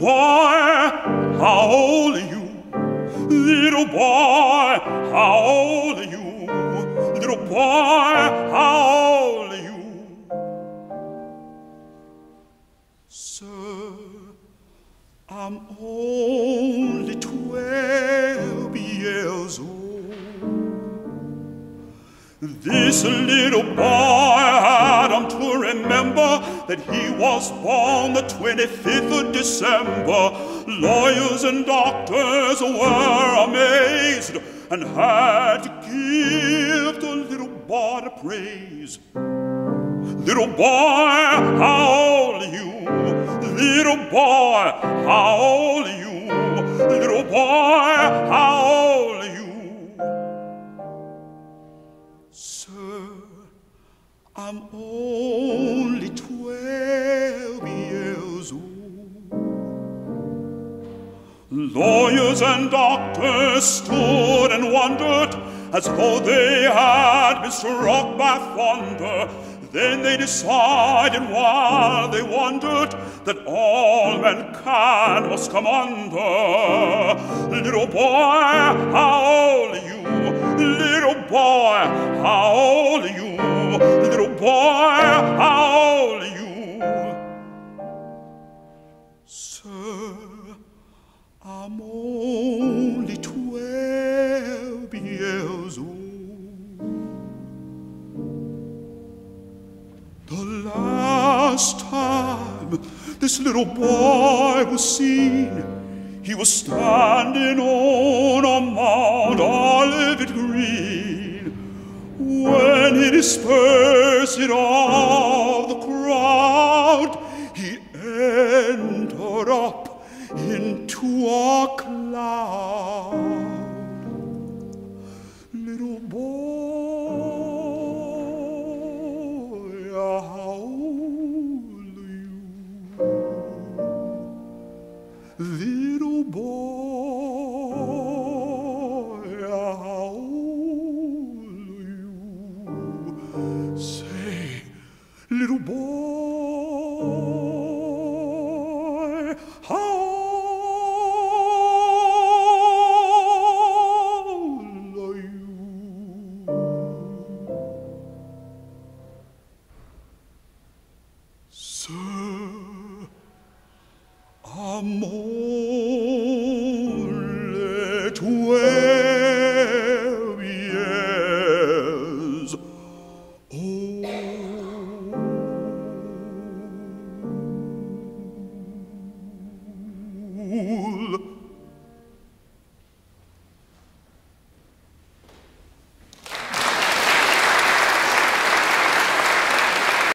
boy, how old are you? Little boy, how old are you? Little boy, how old are you? Sir, I'm only twelve years old. This little boy that he was born the 25th of December. Lawyers and doctors were amazed and had to give the little boy the praise. Little boy, how old are you? Little boy, how old are you? Little boy, how Lawyers and doctors stood and wondered as though they had been struck by thunder. Then they decided while they wondered that all mankind must come under. Little boy, how old are you? Little boy, how old are you? Little boy, The last time this little boy was seen, he was standing on a Mount Olive green. When he dispersed it all the crowd, he howl you, little boy. tue